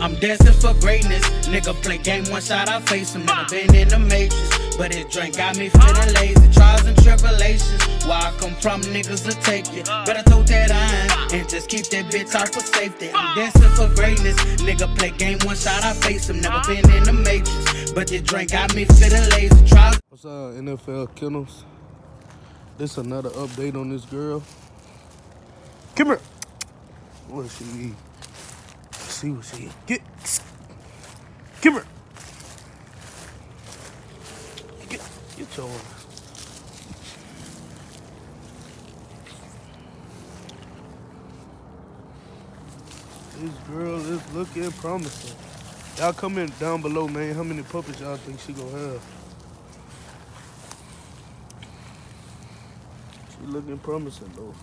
I'm dancing for greatness. Nigga play game one shot, I face him. Never been in the matrix. But this drink got me feeling lazy. Trials and tribulations. Where I come from, niggas will take it. Better throw that iron and just keep that bitch out for safety. I'm dancing for greatness. Nigga play game one shot, I face him. Never been in the matrix. But this drink got me feeling lazy. Trials. What's up, NFL Kennels? This another update on this girl. Come here. What she eat? See what she. Get. Come here. Get, get your. This girl is looking promising. Y'all comment down below, man. How many puppies y'all think she gonna have? She looking promising though.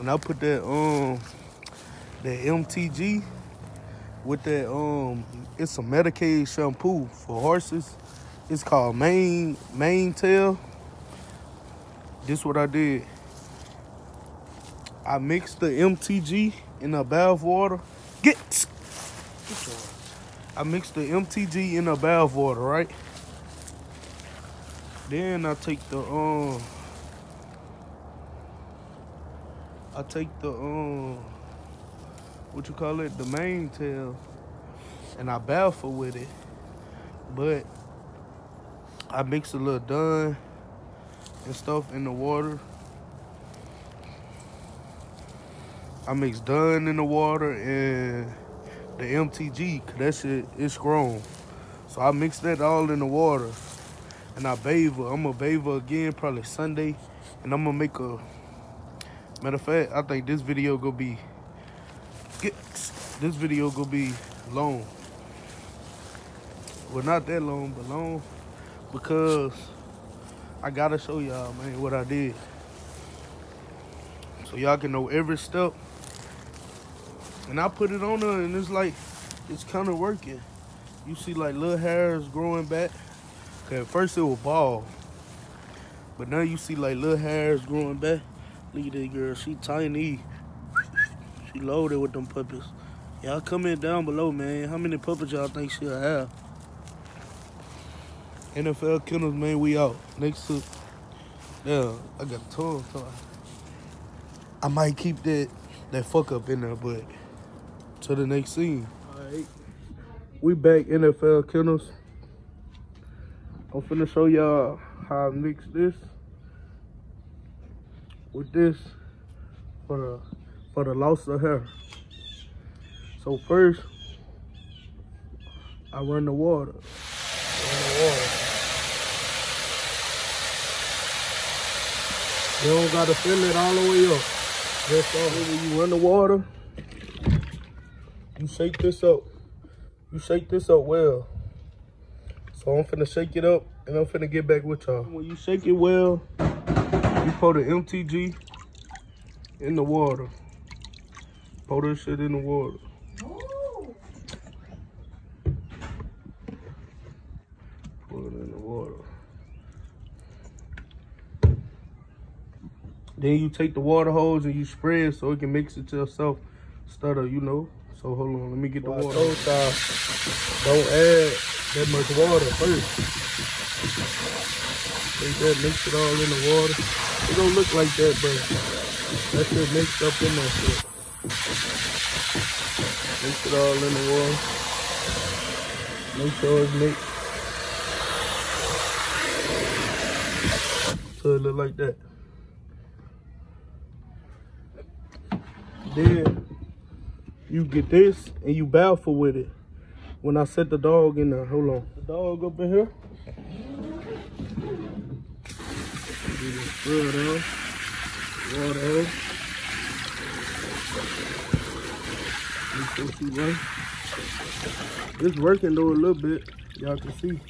When I put that um that MTG with that um it's a Medicaid shampoo for horses. It's called Mane 'n Tail. This what I did. I mixed the MTG in a bath water. Get. I mixed the MTG in a bath water, right? Then I take the um I take the um what you call it, the main tail, and I baffle with it. But I mix a little Dawn and stuff in the water. I mix Dawn in the water and the MTG, cause that shit is grown. So I mix that all in the water and I bathe her. I'm gonna bathe her again probably Sunday, and I'm gonna make a. Matter of fact, I think this video gonna be. This video gonna be long. Well, not that long, but long because I gotta show y'all, man, what I did. So y'all can know every step. And I put it on her, and it's like it's kind of working. You see, like little hairs growing back. Okay, at first it was bald. But now you see like little hairs growing back. Look at this girl, she tiny. She loaded with them puppies. Y'all comment down below, man. How many puppies y'all think she'll have? NFL Kennels, man, we out. Next to, yeah, I got a tongue. So I might keep that that fuck up in there, but to the next scene. All right, we back NFL Kennels. I'm finna show y'all how I mix this with this for the for the loss of hair. So first, I run the water. Run the water. You don't gotta fill it all the way up. Just when you run the water, you shake this up. You shake this up well. So I'm finna shake it up and I'm finna get back with y'all. When you shake it well, you pour the MTG in the water. Pour this shit in the water. Pour it in the water. Then you take the water hose and you spray it so it can mix it to itself. Stutter, you know. So hold on, let me get the water. I told y'all, don't add that much water first. Take that, mix it all in the water. It don't look like that, but that shit mixed up in that shit. Mix it all in the water. Make sure it's mixed. So it look like that. Then you get this and you baffle with it. When I set the dog in there, hold on. The dog up in here. Down. Water out. She right. It's working though a little bit. Y'all can see.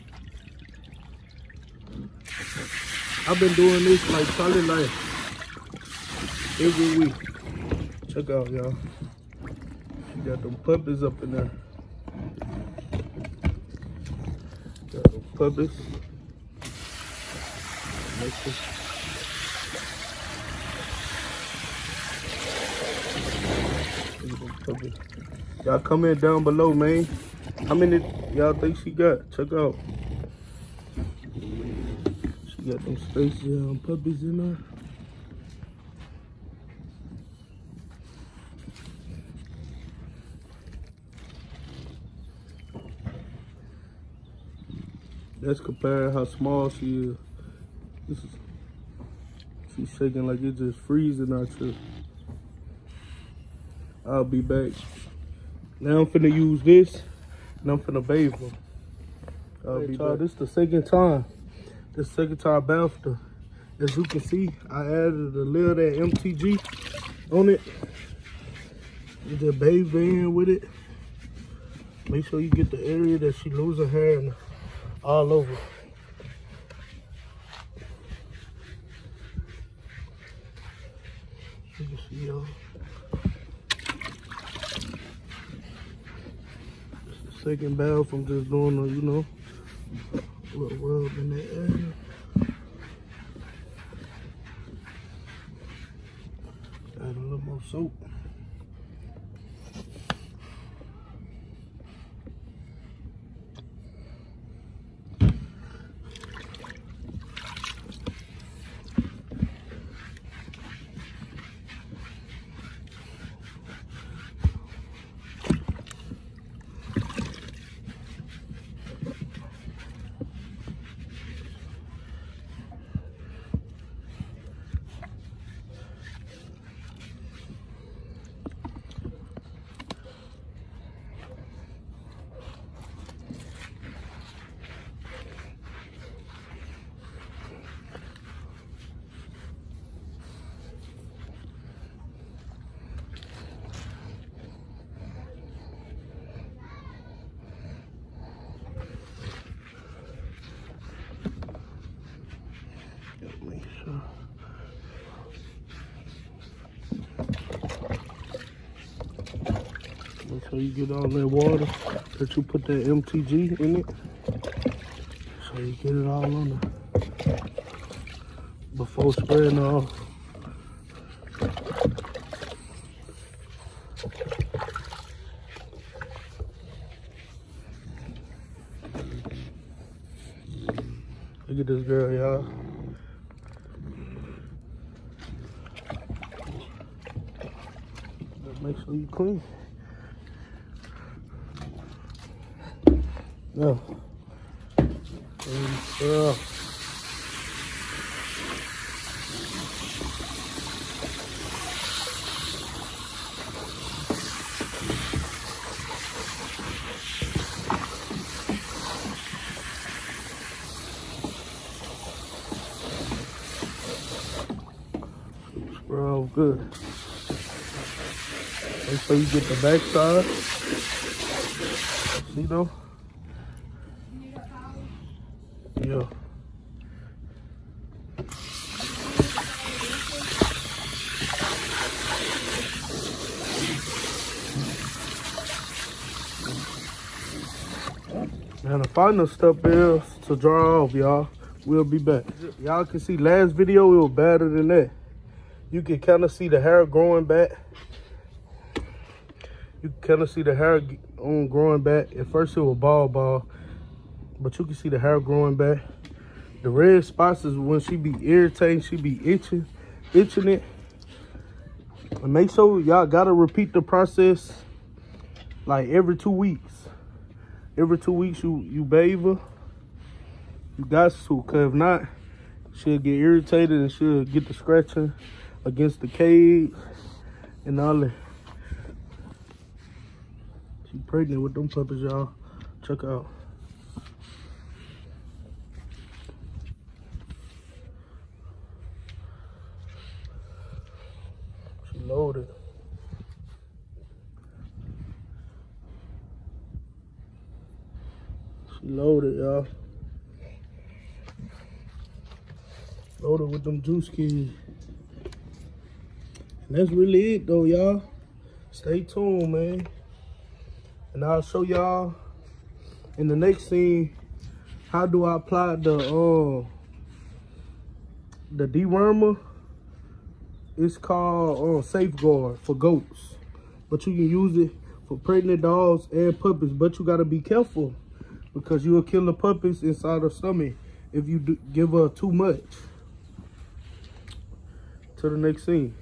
I've been doing this like probably like every week. Check out, y'all. You got them puppies up in there. Got them puppies. Y'all comment down below, man. How many y'all think she got? Check out. She got them Space Jam puppies in there. That's comparing how small she is. This is she's shaking like it's just freezing out here. I'll be back. Now I'm finna use this and I'm finna bathe them. I'll be back. This is the second time. The second time her. As you can see, I added a little of that MTG on it. You just bathe in with it. Make sure you get the area that she losing hair and all over. You can see y'all. second bell from just doing a, you know, a little rub in that area. Add a little more soap. Make sure. Make sure you get all that water that you put that MTG in it. So you get it all on there before spraying off. Look at this girl, y'all. Make sure you clean. No. Clean girl. Bro, good. Make sure you get the back side. See though? Yeah. And the final step is to draw off, y'all. We'll be back. Y'all can see last video, it was better than that. You can kind of see the hair growing back. You can kind of see the hair on um, growing back. At first it was ball ball, but you can see the hair growing back. The red spots is when she be irritating, she be itching, itching it. And make sure y'all gotta repeat the process like every two weeks. Every two weeks you, you bathe her. You got to, cause if not, she'll get irritated and she'll get the scratching against the cage and all that. She pregnant with them puppies, y'all. Check out. She loaded. She loaded, y'all. Loaded with them juice keys. And that's really it though, y'all. Stay tuned, man. And I'll show y'all in the next scene how do I apply the uh the dewormer. It's called uh, Safeguard for goats. but you can use it for pregnant dogs and puppies. But you gotta be careful because you will kill the puppies inside her stomach if you give her too much. To the next scene.